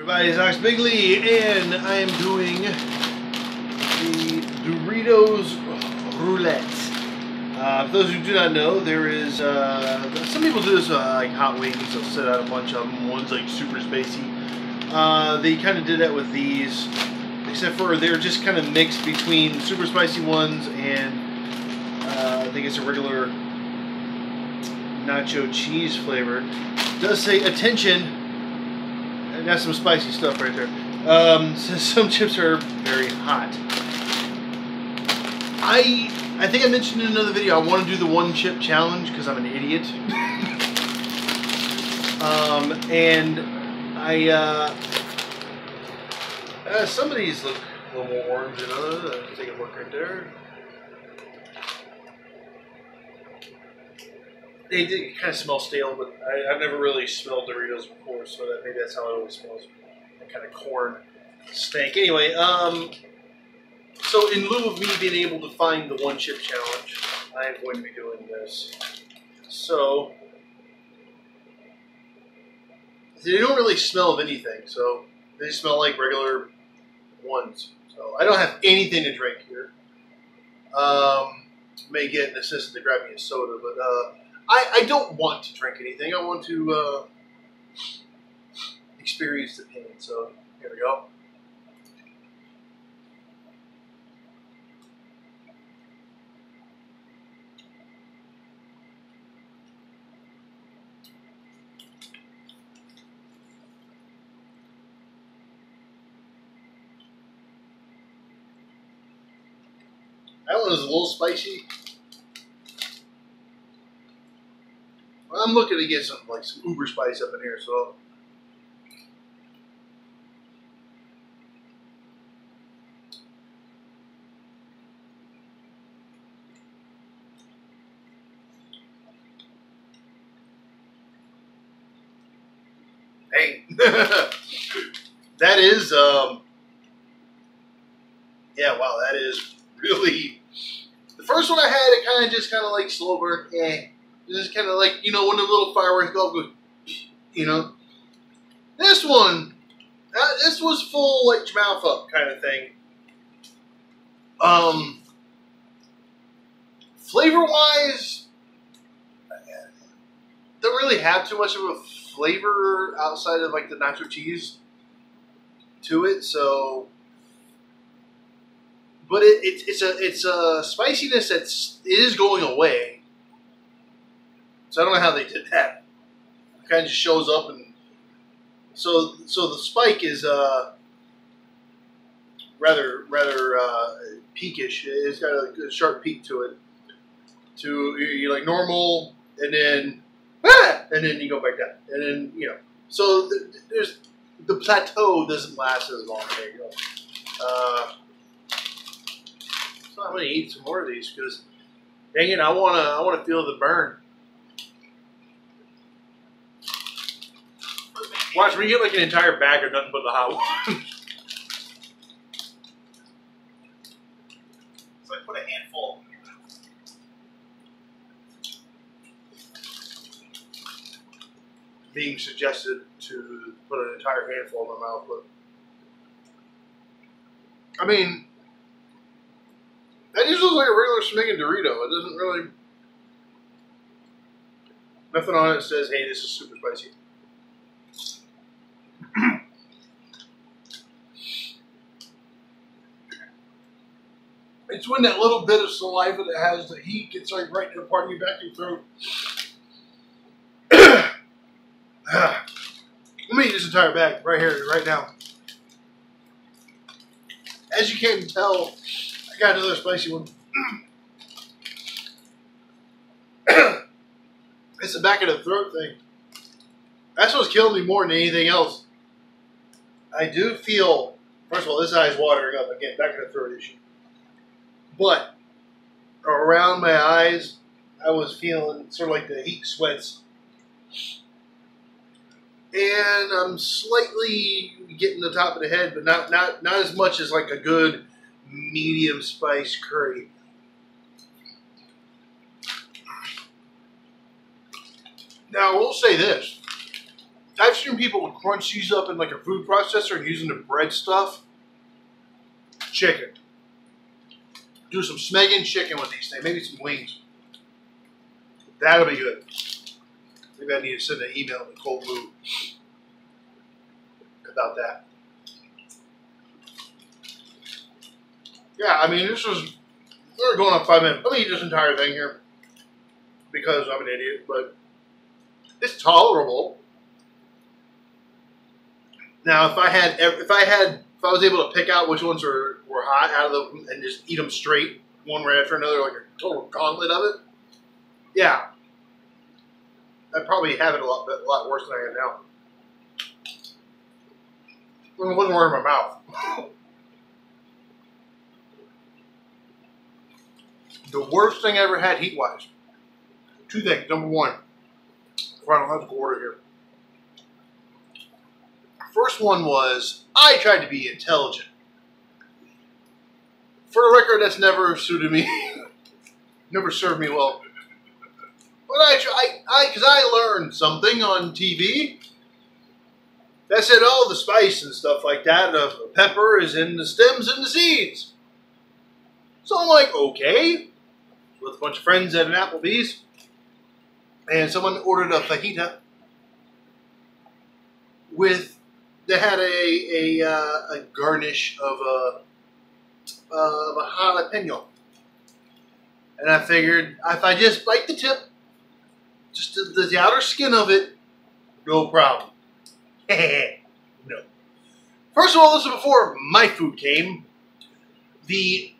Everybody, it's Ox Bigly, and I am doing the Doritos Roulette. Uh, for those who do not know, there is, uh, some people do this uh, like hot wings, they'll set out a bunch of them, one's like super spacey. Uh, they kind of did that with these, except for they're just kind of mixed between super spicy ones and uh, I think it's a regular nacho cheese flavor. It does say attention, that's some spicy stuff right there. Um, so some chips are very hot. I I think I mentioned in another video I want to do the one chip challenge because I'm an idiot. um, and I uh, uh, some of these look a little more orange than others. Uh, take a look right there. They did kind of smell stale, but I, I've never really smelled Doritos before, so that, maybe that's how it always smells. That kind of corn stank. Anyway, um, so in lieu of me being able to find the one chip challenge, I am going to be doing this. So they don't really smell of anything, so they smell like regular ones. So I don't have anything to drink here. Um, may get an assistant to grab me a soda, but uh, I, I don't want to drink anything. I want to uh, experience the pain. So here we go. That one was a little spicy. I'm looking to get some like some uber spice up in here, so that is um, yeah, wow, that is really. The first one I had, it kind of just kind of like slow burn, eh. Just kind of like, you know, when the little fireworks go, you know. This one, uh, this was full, like, mouth up kind of thing. Um, flavor wise, don't really have too much of a flavor outside of, like, the nacho cheese to it, so. But it, it, it's a it's a spiciness that's it is going away. So I don't know how they did that. It kind of just shows up and so so the spike is uh, rather rather uh, peakish. It's got a, a sharp peak to it. To you like normal and then ah, and then you go back down and then you know so the, there's the plateau doesn't last as long. There you go. Uh, so I'm gonna eat some more of these because dang it, I wanna I wanna feel the burn. Watch, we get like an entire bag of nothing but the hot one. So I put a handful. Being suggested to put an entire handful in my mouth, but I mean, that just looks like a regular Smiggen Dorito. It doesn't really. Nothing on it says, "Hey, this is super spicy." It's when that little bit of saliva that has the heat gets like right in the part of your back of your throat. Let me eat this entire bag right here, right now. As you can tell, I got another spicy one. it's the back of the throat thing. That's what's killing me more than anything else. I do feel, first of all, this eye's watering up again, back of the throat issue. But around my eyes, I was feeling sort of like the heat sweats. And I'm slightly getting the top of the head, but not, not, not as much as like a good medium spice curry. Now, I will say this. I've seen people crunch these up in like a food processor and using the bread stuff. Chicken. Do some smegging chicken with these things. Maybe some wings. That'll be good. Maybe I need to send an email to Cold Blue about that. Yeah, I mean, this was. We're going on five minutes. Let me eat this entire thing here because I'm an idiot, but it's tolerable. Now, if I had, if I had, if I was able to pick out which ones were, were hot out of them and just eat them straight, one right after another, like a total gauntlet of it, yeah, I'd probably have it a lot, a lot worse than I am now. It wasn't wearing my mouth. the worst thing I ever had heat wise. Two things. Number one, I to order here. First one was I tried to be intelligent. For the record, that's never suited me. never served me well. But I, I, I, because I learned something on TV that said, all the spice and stuff like that of pepper is in the stems and the seeds. So I'm like, okay, with a bunch of friends at an Applebee's, and someone ordered a fajita with they had a a, uh, a garnish of a of a jalapeno, and I figured if I just bite the tip, just the, the outer skin of it, no problem. no. First of all, this is before my food came. The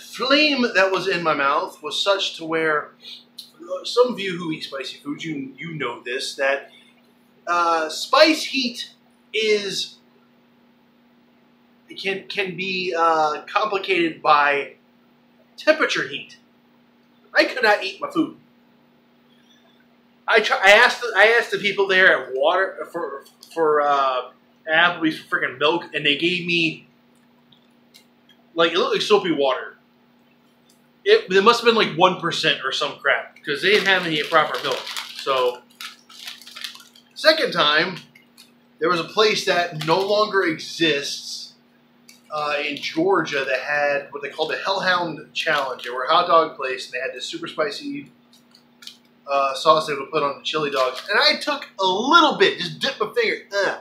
flame that was in my mouth was such to where some of you who eat spicy foods, you you know this that uh, spice heat is can can be uh, complicated by temperature heat. I could not eat my food. I try, I asked the, I asked the people there at water for for uh, Applebee's freaking milk, and they gave me like it looked like soapy water. It, it must have been like one percent or some crap because they didn't have any proper milk. So, second time, there was a place that no longer exists uh, in Georgia that had what they called the Hellhound Challenge. They were a hot dog place, and they had this super spicy uh, sauce they would put on the chili dogs. And I took a little bit, just dipped my finger. Uh,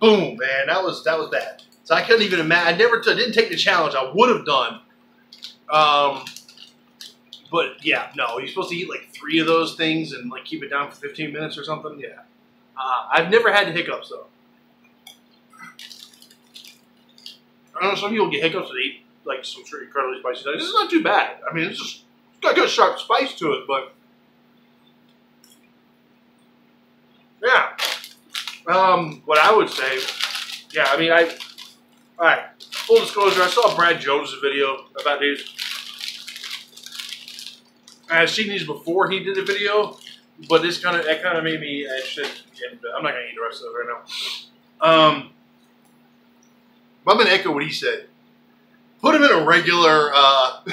boom, man, that was that was bad. So I couldn't even imagine. I never, t- didn't take the challenge. I would have done. Um, but yeah, no, you're supposed to eat like three of those things and like keep it down for 15 minutes or something. Yeah, uh, I've never had the hiccups though. I know some people get hiccups and eat like some incredibly spicy stuff. This is not too bad. I mean, it's just it's got good sharp spice to it, but yeah. Um, what I would say, yeah, I mean, I all right. Full disclosure, I saw Brad Jones' video about these. I've seen these before he did a video, but this kind of that kind of made me interested. In, I'm not gonna eat the rest of it right now. Um, I'm gonna echo what he said. Put him in a regular, uh,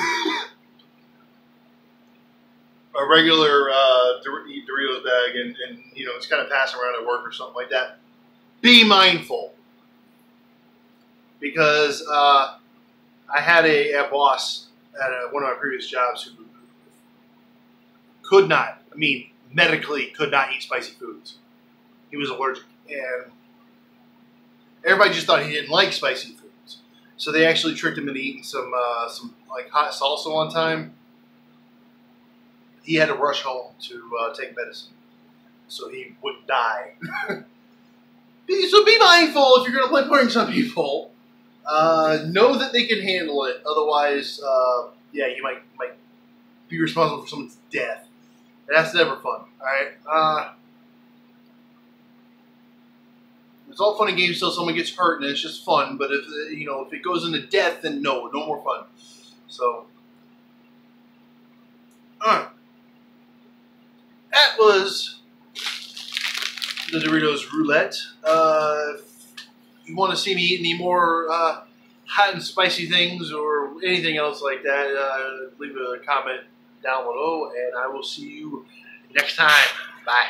a regular uh, Doritos bag, and, and you know it's kind of passing around at work or something like that. Be mindful because uh, I had a, a boss at a, one of my previous jobs who could not, I mean, medically could not eat spicy foods. He was allergic. And everybody just thought he didn't like spicy foods. So they actually tricked him into eating some, uh, some like hot salsa one time. He had to rush home to uh, take medicine so he wouldn't die. so be mindful if you're going to play pranks some people. Uh, know that they can handle it. Otherwise, uh, yeah, you might might be responsible for someone's death. And that's never fun. All right. Uh, it's all fun and games until someone gets hurt, and it's just fun. But if you know if it goes into death, then no, no more fun. So, uh, that was the Doritos roulette. Uh, you want to see me eat any more uh, hot and spicy things or anything else like that, uh, leave a comment down below, and I will see you next time. Bye.